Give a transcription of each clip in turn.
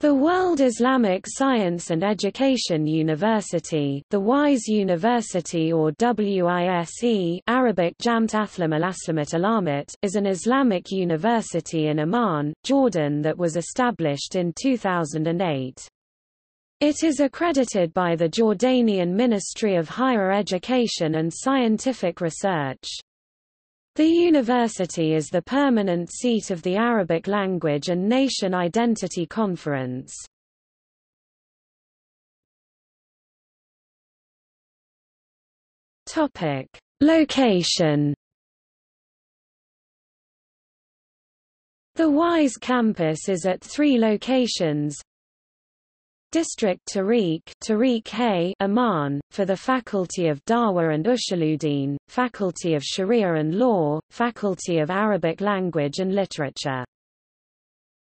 The World Islamic Science and Education University the WISE University or WISE Arabic Jamt Athlam Alaslamat Alamat is an Islamic university in Amman, Jordan that was established in 2008. It is accredited by the Jordanian Ministry of Higher Education and Scientific Research. The university is the permanent seat of the Arabic Language and Nation Identity Conference. Topic: Location. The WISE campus is at three locations, District Tariq, Tariq Hay Amman, for the Faculty of Dawah and Usuluddin, Faculty of Sharia and Law, Faculty of Arabic Language and Literature.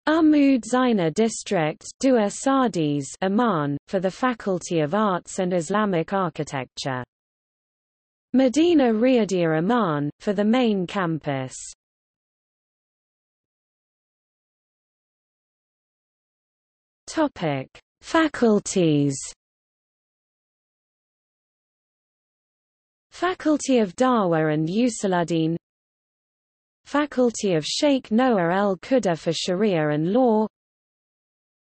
Ahmad Zina District Dua Sardis Amman, for the Faculty of Arts and Islamic Architecture. Medina Riyadiyya Amman, for the main campus. Topic Faculties. Faculty of Dawah and Usuluddin Faculty of Sheikh Noah El Qudha for Sharia and Law.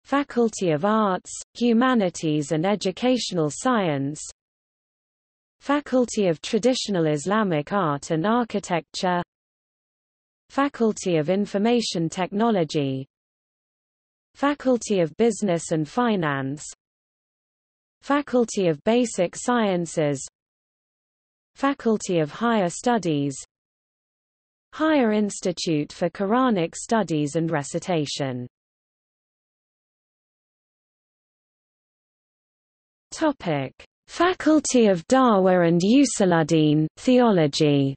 Faculty of Arts, Humanities and Educational Science. Faculty of Traditional Islamic Art and Architecture. Faculty of Information Technology Faculty of Business and Finance. Faculty of Basic Sciences. Faculty of Higher Studies. Higher Institute for Quranic Studies and Recitation. Topic: Faculty of Dawah and Usuluddin, Theology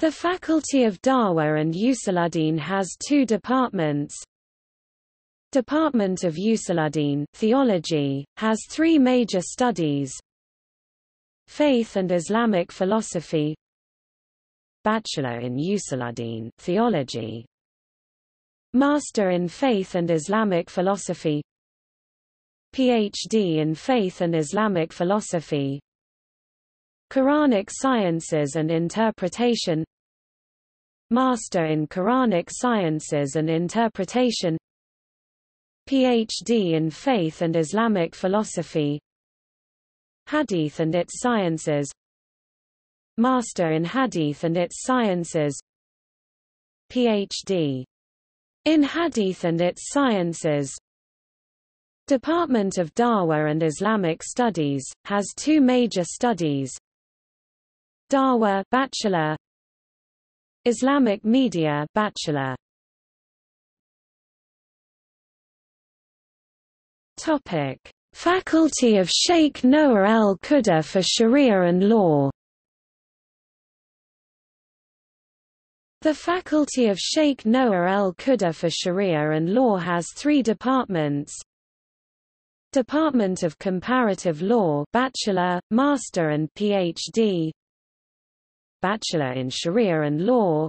The Faculty of Dawah and Usuluddin has two departments. Department of Usuluddin Theology, has three major studies. Faith and Islamic Philosophy Bachelor in Usuluddin Theology Master in Faith and Islamic Philosophy PhD in Faith and Islamic Philosophy Quranic Sciences and Interpretation Master in Quranic Sciences and Interpretation PhD in Faith and Islamic Philosophy Hadith and its Sciences Master in Hadith and its Sciences PhD in Hadith and its Sciences. Department of Dawah and Islamic Studies, has two major studies Dawah Bachelor. Islamic Media Bachelor. Topic. Faculty of Sheikh Noah El Qudha for Sharia and Law. The Faculty of Sheikh Noah El Qudha for Sharia and Law has three departments. Department of Comparative Law Bachelor, Master and PhD Bachelor in Sharia and Law.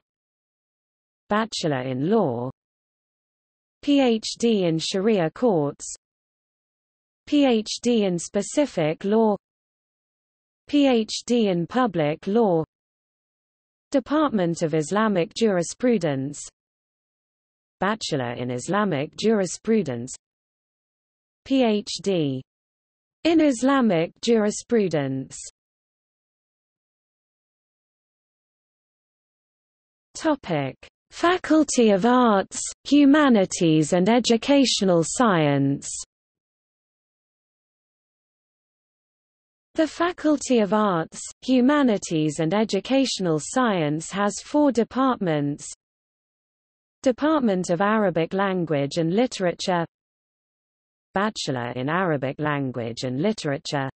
Bachelor in Law. PhD in Sharia Courts. PhD in Specific Law. PhD in Public Law. Department of Islamic Jurisprudence. Bachelor in Islamic Jurisprudence. PhD in Islamic Jurisprudence Topic: Faculty of Arts, Humanities and Educational Science. The Faculty of Arts, Humanities and Educational Science has four departments. Department of Arabic Language and Literature Bachelor in Arabic Language and Literature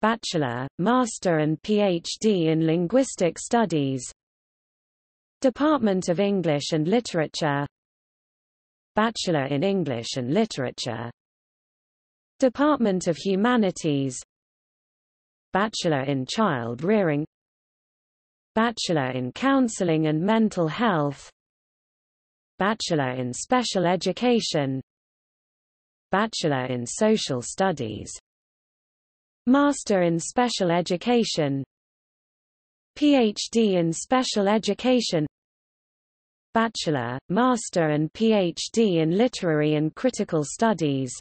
Bachelor, Master and PhD in Linguistic Studies Department of English and Literature. Bachelor in English and Literature. Department of Humanities. Bachelor in Child Rearing. Bachelor in Counseling and Mental Health. Bachelor in Special Education. Bachelor in Social Studies. Master in Special Education PhD in Special Education Bachelor, Master and PhD in Literary and Critical Studies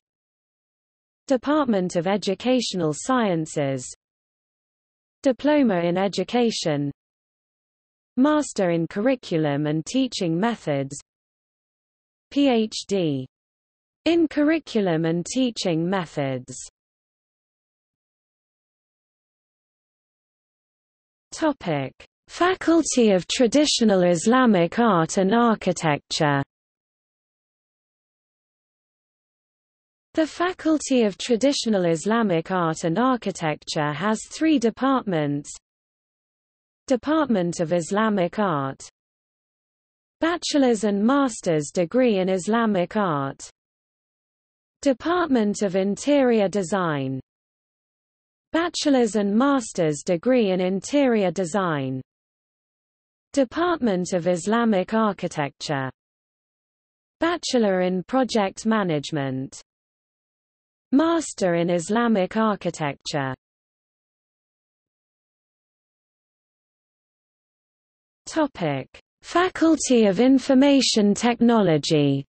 Department of Educational Sciences Diploma in Education Master in Curriculum and Teaching Methods PhD in Curriculum and Teaching Methods Topic. Faculty of Traditional Islamic Art and Architecture. The Faculty of Traditional Islamic Art and Architecture has three departments. Department of Islamic Art. Bachelor's and Master's degree in Islamic Art. Department of Interior Design Bachelor's and Master's degree in Interior Design. Department of Islamic Architecture. Bachelor in Project Management. Master in Islamic Architecture. Topic: Faculty of Information Technology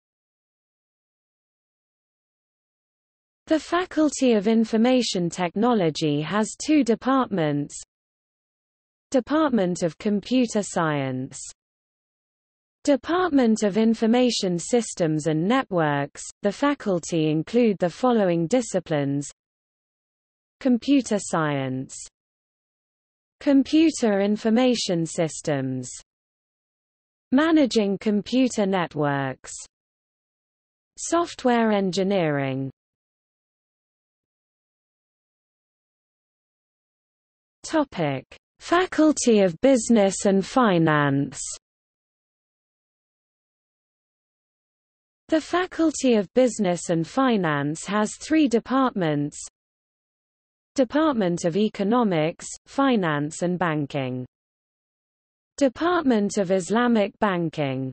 The Faculty of Information Technology has two departments. Department of Computer Science. Department of Information Systems and Networks, the faculty include the following disciplines. Computer Science. Computer Information Systems. Managing Computer Networks. Software Engineering Topic. Faculty of Business and Finance. The Faculty of Business and Finance has three departments. Department of Economics, Finance and Banking. Department of Islamic Banking.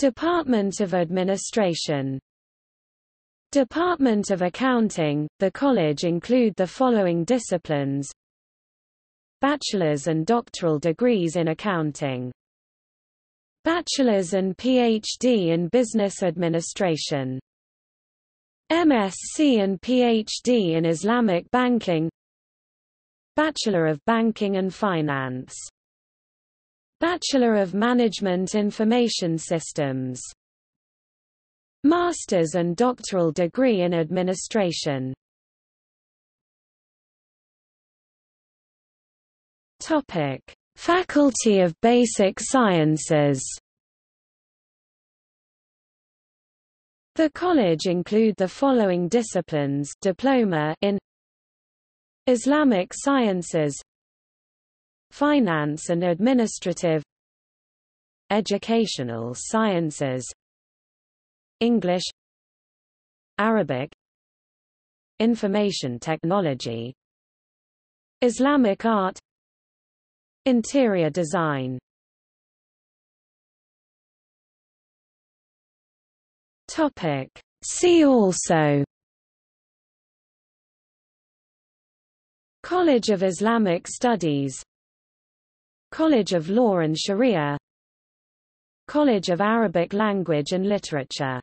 Department of Administration. Department of Accounting The college include the following disciplines bachelor's and doctoral degrees in accounting. Bachelor's and PhD in Business Administration. MSc and PhD in Islamic Banking Bachelor of Banking and Finance Bachelor of Management Information Systems Master's and doctoral degree in Administration Topic: Faculty of Basic Sciences. The college include the following disciplines: Diploma in Islamic Sciences, Finance and Administrative, Educational Sciences, English, Arabic, Information Technology, Islamic Art Interior design. Topic. See also. College of Islamic Studies. College of Law and Sharia. College of Arabic Language and Literature